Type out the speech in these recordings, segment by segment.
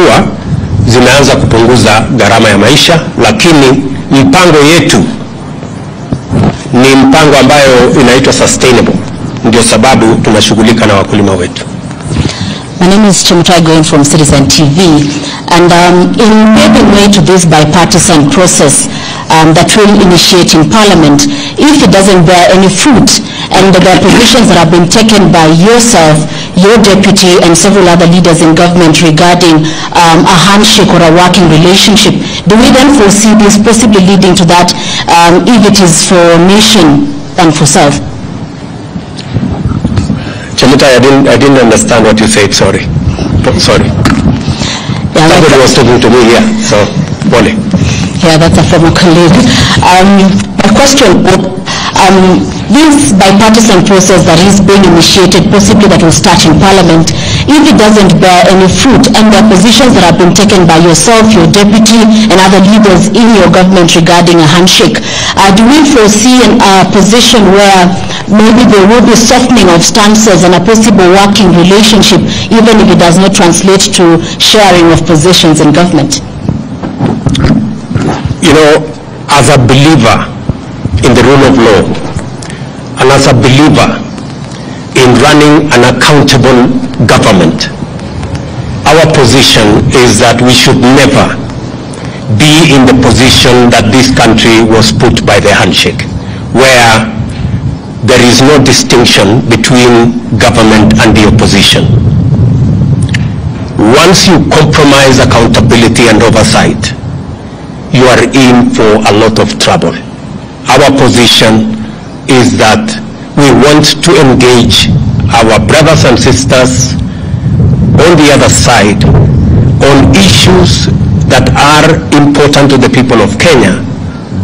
kuwa zinaanza kupunguza gharama ya maisha, lakini mpango yetu ni mpango ambayo inaitwa sustainable. Ndio sababu tunashughulika na wakulima wetu. My name is Chumutai Goin from Citizen TV, and um, in paving way to this bipartisan process um, that will initiate in Parliament, if it doesn't bear any fruit, and the positions that have been taken by yourself, your deputy, and several other leaders in government regarding um, a handshake or a working relationship, do we then foresee this possibly leading to that um, if it is for nation and for self? Chemutai, I didn't, I didn't understand what you said, sorry. Sorry. Yeah, Somebody was talking to me here, so, pole. Yeah, that's a former colleague. Um, My question, um, this bipartisan process that is being initiated, possibly that will start in Parliament, if it doesn't bear any fruit, and the positions that have been taken by yourself, your deputy, and other leaders in your government regarding a handshake, uh, do we foresee a position where maybe there will be softening of stances and a possible working relationship, even if it does not translate to sharing of positions in government? you know, as a believer in the rule of law, and as a believer in running an accountable government, our position is that we should never be in the position that this country was put by the handshake, where there is no distinction between government and the opposition. Once you compromise accountability and oversight, you are in for a lot of trouble. Our position is that we want to engage our brothers and sisters on the other side on issues that are important to the people of Kenya,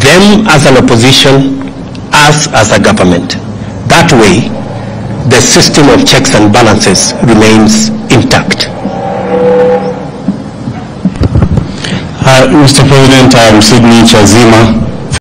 them as an opposition, us as a government. That way, the system of checks and balances remains intact. Uh, Mr. President, I'm Sydney Chazima.